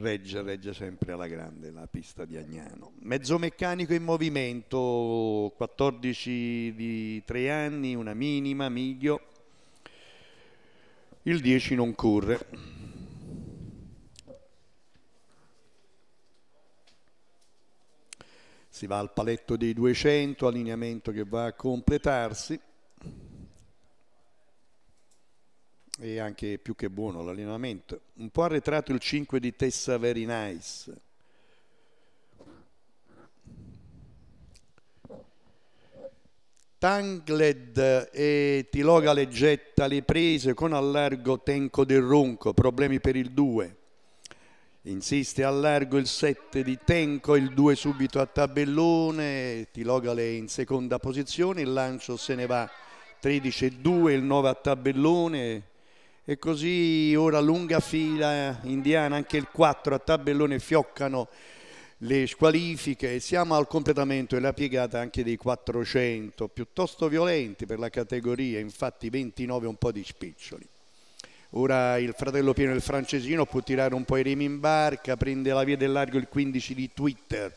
regge, regge sempre alla grande la pista di Agnano. Mezzo meccanico in movimento, 14 di 3 anni, una minima, miglio. Il 10 non corre. Si va al paletto dei 200, allineamento che va a completarsi. E anche più che buono l'allenamento. Un po' arretrato il 5 di Tessa Very Nice. Tangled e Tiloga Leggetta le prese con allargo Tenco del Ronco, problemi per il 2. Insiste a largo il 7 di Tenco, il 2 subito a tabellone, Tilogale in seconda posizione, il lancio se ne va 13 e 2, il 9 a tabellone, e così ora lunga fila indiana, anche il 4 a tabellone fioccano le squalifiche, siamo al completamento e la piegata anche dei 400, piuttosto violenti per la categoria, infatti 29 un po' di spiccioli. Ora il fratello pieno del francesino può tirare un po' i remi in barca, prende la via del largo il 15 di Twitter,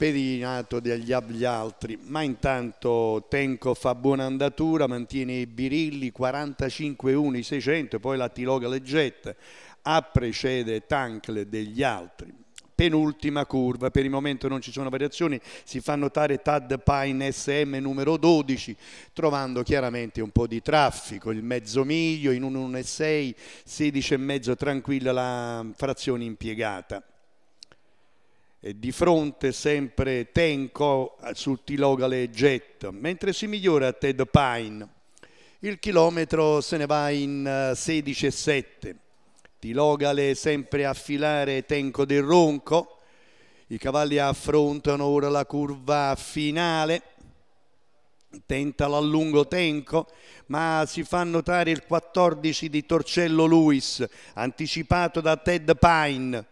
pedinato dagli altri, ma intanto Tenco fa buona andatura, mantiene i birilli 45-1 600, poi la Tiloga Leggetta, a precede Tankle degli altri. Penultima curva, per il momento non ci sono variazioni, si fa notare Tad Pine SM numero 12, trovando chiaramente un po' di traffico, il mezzo miglio in un 1,6, 16,5 tranquilla la frazione impiegata e di fronte sempre Tenco sul Tilogale Jet, mentre si migliora Ted Pine. Il chilometro se ne va in 16,7. Eh, Tilogale sempre a filare Tenco del Ronco. I cavalli affrontano ora la curva finale. Tenta l'allungo Tenco, ma si fa notare il 14 di Torcello Luis, anticipato da Ted Pine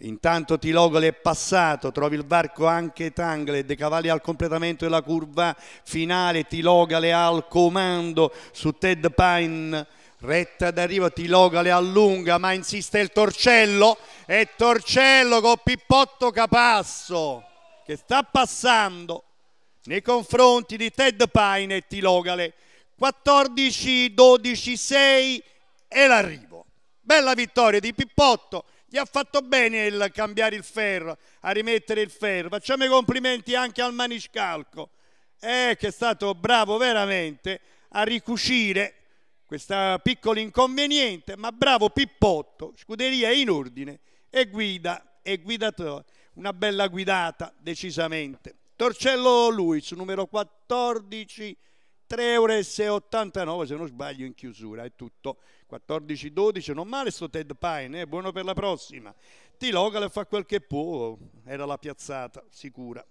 Intanto Tilogole è passato, trovi il varco anche Tangle, De Cavalli al completamento della curva finale, Tilogale al comando su Ted Pine, retta d'arrivo, Tilogale allunga, ma insiste il Torcello, e Torcello con Pippotto Capasso che sta passando nei confronti di Ted Pine e Tilogale, 14, 12, 6 e l'arrivo. Bella vittoria di Pippotto gli ha fatto bene il cambiare il ferro, a rimettere il ferro. Facciamo i complimenti anche al maniscalco, eh, che è stato bravo veramente a ricucire questo piccolo inconveniente, ma bravo Pippotto, scuderia in ordine e guida, e guidatore, una bella guidata decisamente. Torcello Luis, numero 14, 3,89 euro se non sbaglio in chiusura, è tutto. 14-12, non male sto Ted Pine, è buono per la prossima. Tilogale fa quel che può, era la piazzata, sicura.